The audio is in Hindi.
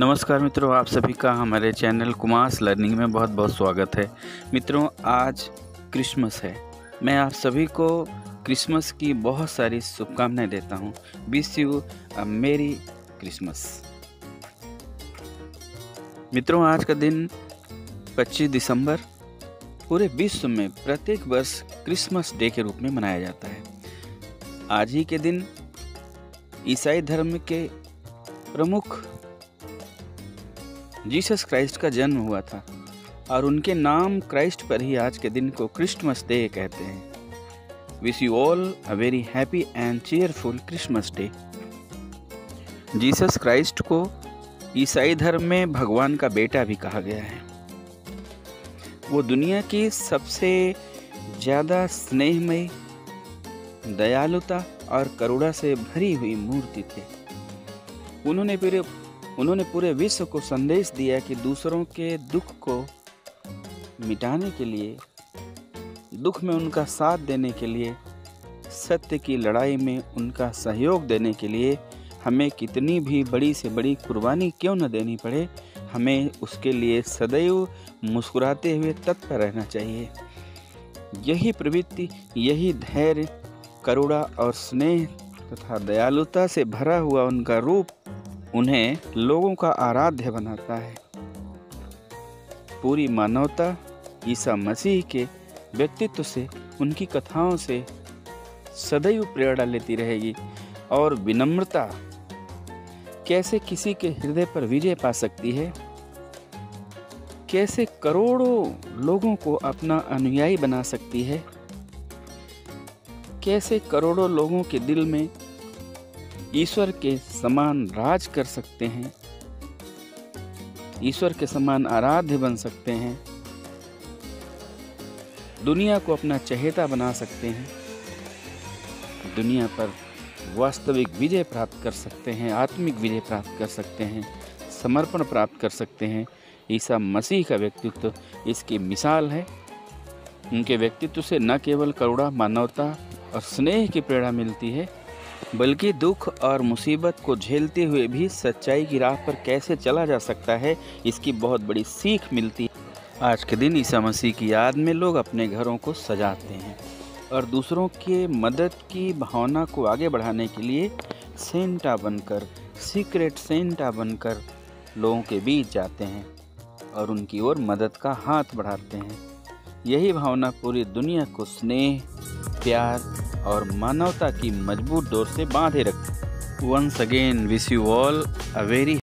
नमस्कार मित्रों, आप सभी का हमारे चैनल कुमास लर्निंग में बहुत बहुत स्वागत है। मित्रों, आज क्रिसमस है। मैं आप सभी को क्रिसमस की बहुत सारी शुभकामनाएँ देता हूँ। विश यू मेरी क्रिसमस मित्रों, आज का दिन 25 दिसंबर, पूरे विश्व में प्रत्येक वर्ष क्रिसमस डे के रूप में मनाया जाता है। आज ही के दिन ईसाई धर्म के प्रमुख जीसस क्राइस्ट का जन्म हुआ था और उनके नाम क्राइस्ट पर ही आज के दिन को क्रिसमस डे कहते हैं। Wish you all a very happy and cheerful Christmas day Jesus Christ को ईसाई धर्म में भगवान का बेटा भी कहा गया है। वो दुनिया की सबसे ज़्यादा स्नेहमयी, दयालुता और करुणा से भरी हुई मूर्ति थे। उन्होंने पूरे उन्होंने पूरे विश्व को संदेश दिया कि दूसरों के दुख को मिटाने के लिए, दुख में उनका साथ देने के लिए, सत्य की लड़ाई में उनका सहयोग देने के लिए हमें कितनी भी बड़ी से बड़ी कुर्बानी क्यों न देनी पड़े, हमें उसके लिए सदैव मुस्कुराते हुए तत्पर रहना चाहिए। यही प्रवृत्ति, यही धैर्य, करुणा और स्नेह तथा दयालुता से भरा हुआ उनका रूप उन्हें लोगों का आराध्य बनाता है। पूरी मानवता ईसा मसीह के व्यक्तित्व से, उनकी कथाओं से सदैव प्रेरणा लेती रहेगी और विनम्रता कैसे किसी के हृदय पर विजय पा सकती है? कैसे करोड़ों लोगों को अपना अनुयायी बना सकती है? कैसे करोड़ों लोगों के दिल में ईश्वर के समान राज कर सकते हैं, ईश्वर के समान आराध्य बन सकते हैं, दुनिया को अपना चहेता बना सकते हैं, दुनिया पर वास्तविक विजय प्राप्त कर सकते हैं, आत्मिक विजय प्राप्त कर सकते हैं, समर्पण प्राप्त कर सकते हैं। ईसा मसीह का व्यक्तित्व इसकी मिसाल है। उनके व्यक्तित्व से न केवल करुणा, मानवता और स्नेह की प्रेरणा मिलती है बल्कि दुख और मुसीबत को झेलते हुए भी सच्चाई की राह पर कैसे चला जा सकता है, इसकी बहुत बड़ी सीख मिलती है। आज के दिन ईसा मसीह की याद में लोग अपने घरों को सजाते हैं और दूसरों के मदद की भावना को आगे बढ़ाने के लिए सेंटा बनकर, सीक्रेट सेंटा बनकर लोगों के बीच जाते हैं और उनकी ओर मदद का हाथ बढ़ाते हैं। यही भावना पूरी दुनिया को स्नेह, प्यार और मानवता की मज़बूत डोर से बांधे रखें। Once again wish you all a very